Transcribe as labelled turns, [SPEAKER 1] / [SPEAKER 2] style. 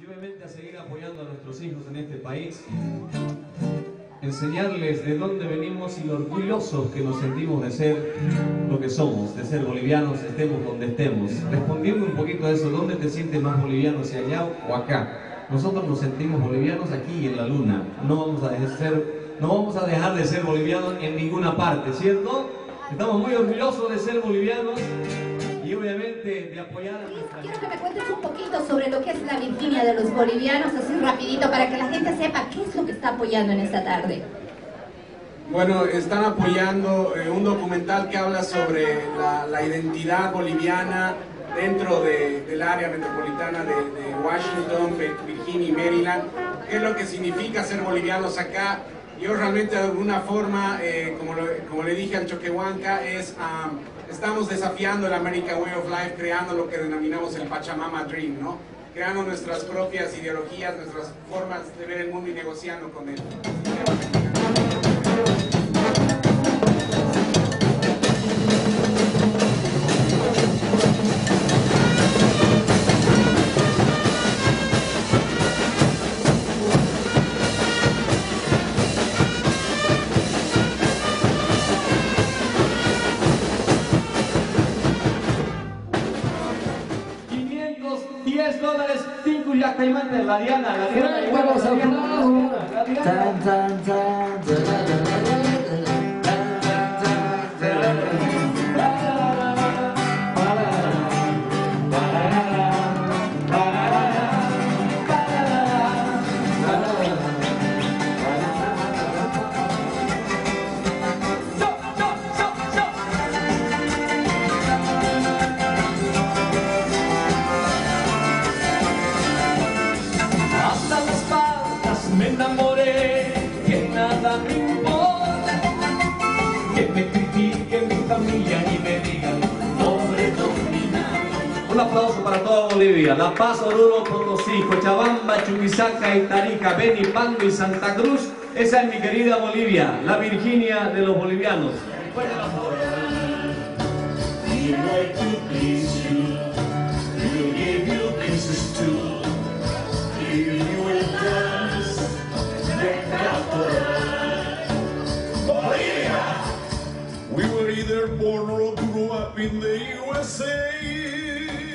[SPEAKER 1] y obviamente a seguir apoyando a nuestros hijos en este país, enseñarles de dónde venimos y lo orgullosos que nos sentimos de ser lo que somos, de ser bolivianos, estemos donde estemos. Respondiendo un poquito a eso, ¿dónde te sientes más boliviano, si allá o acá? Nosotros nos sentimos bolivianos aquí en la luna, no vamos a dejar, ser, no vamos a dejar de ser bolivianos en ninguna parte, ¿cierto? Estamos muy orgullosos de ser bolivianos y obviamente de apoyar a nuestra
[SPEAKER 2] quiero que me cuentes un poquito sobre lo que es la Virginia de los bolivianos, así rapidito, para que la gente sepa qué es lo que está apoyando en esta tarde.
[SPEAKER 3] Bueno, están apoyando eh, un documental que habla sobre la, la identidad boliviana dentro de- del área metropolitana de, de Washington, Virginia y Maryland. ¿Qué es lo que significa ser bolivianos acá? Yo realmente de alguna forma, eh, como, lo- como le dije al Choquehuanca, es, am, estamos desafiando el American Way of Life, creando lo que denominamos el Pachamama Dream, ¿no? Creando nuestras propias ideologías, nuestras formas de ver el mundo y negociando con él.
[SPEAKER 1] $510 dólares, 5 ya caimante, la Diana, la Diana.
[SPEAKER 4] Tan, tan, tan,
[SPEAKER 1] me enamoré, que nada me importa, que me critiquen mi familia y me digan pobre dominado. Un aplauso para toda Bolivia, La Paz, Oruro, Potosí, Cochabamba, Chuquisaca, Itarica, Beni, Pando y Santa Cruz. Esa es mi querida Bolivia, la Virginia de los bolivianos. Fuerte
[SPEAKER 5] born or grew up in the USA.